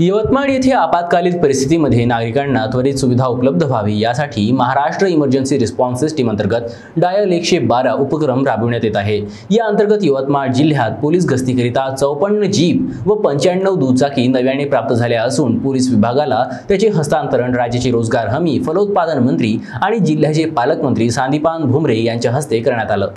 यवतमाळ येथे आपत्कालीन परिस्थितीमध्ये नागरिकांना त्वरित सुविधा उपलब्ध व्हावी यासाठी महाराष्ट्र इमर्जन्सी रिस्पॉन्स सिस्टीम अंतर्गत डायल एकशे बारा उपक्रम राबविण्यात येत आहे. या अंतर्गत यवतमाळ जिल्ह्यात पोलीस गस्तीकरिता चौपन्न जीप व पंच्याण्णव दुचाकी नव्याने प्राप्त झाल्या असून पोलीस विभागाला त्याचे हस्तांतरण राज्याचे रोजगार हमी फलोत्पादन मंत्री आणि जिल्ह्याचे पालकमंत्री सांदीपान भुमरे यांच्या हस्ते करण्यात आलं.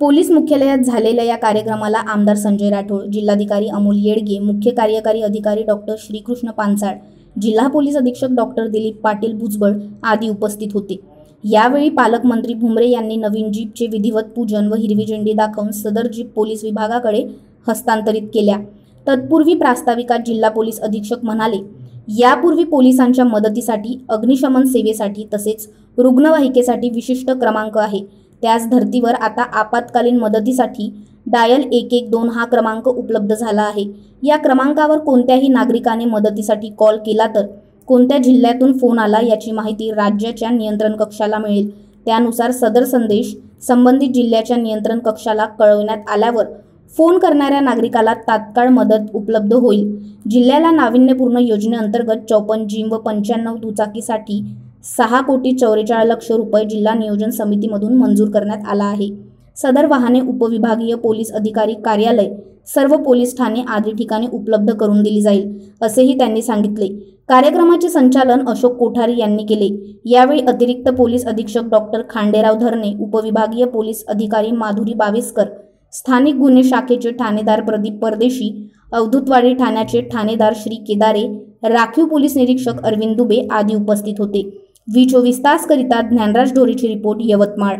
पोलीस मुख्यालयात झालेल्या या कार्यक्रमाला आमदार संजय राठोड जिल्हाधिकारी अमोल येडगे मुख्य कार्यकारी अधिकारी डॉक्टर श्रीकृष्ण पानसाळ जिल्हा पोलीस अधीक्षक डॉक्टर दिलीप पाटील भुजबळ आदी उपस्थित होते. यावेळी पालकमंत्री भुमरे यांनी नवीन जीपचे विधिवत पूजन व हिरवी झेंडी दाखवून सदर जीप पोलीस विभागाकडे हस्तांतरित केल्या. तत्पूर्वी प्रास्ताविकात जिल्हा पोलीस अधीक्षक म्हणाले यापूर्वी पोलिसांच्या मदतीसाठी अग्निशमन सेवेसाठी तसेच रुग्णवाहिकेसाठी विशिष्ट क्रमांक आहे. त्याच धर्तीवर आता आपत्कालीन मदतीसाठी डायल एक एक दोन हा क्रमांक उपलब्ध झाला आहे. या क्रमांकावर कोणत्याही नागरिकाने मदतीसाठी कॉल केला तर कोणत्या जिल्ह्यातून फोन आला याची माहिती राज्याच्या नियंत्रण कक्षाला मिळेल. त्यानुसार सदर संदेश संबंधित जिल्ह्याच्या नियंत्रण कक्षाला कळवण्यात आल्यावर फोन करणाऱ्या नागरिकाला तात्काळ मदत उपलब्ध होईल. जिल्ह्याला नाविन्यपूर्ण योजनेअंतर्गत चौपन्न जिम व पंच्याण्णव दुचाकीसाठी सहा कोटी चौवेचाळीस लक्ष रुपये जिल्हा नियोजन समितीमधून मंजूर करण्यात आला आहे. सदर वाहने उपविभागीय पोलीस अधिकारी कार्यालय सर्व पोलीस ठाणे आदी ठिकाणी उपलब्ध करून दिली जाईल असेही त्यांनी सांगितले. कार्यक्रमाचे संचालन अशोक कोठारी यांनी केले. यावेळी अतिरिक्त पोलीस अधीक्षक डॉक्टर खांडेराव धरणे उपविभागीय पोलीस अधिकारी माधुरी बाविस्कर स्थानिक गुन्हे शाखेचे ठाणेदार प्रदीप परदेशी अवधूतवाडी ठाण्याचे ठाणेदार श्री केदारे राखीव पोलीस निरीक्षक अरविंद दुबे आदी उपस्थित होते. व्ही चोवीस तासकरिता ज्ञानराज ढोरेची रिपोर्ट यवतमाळ.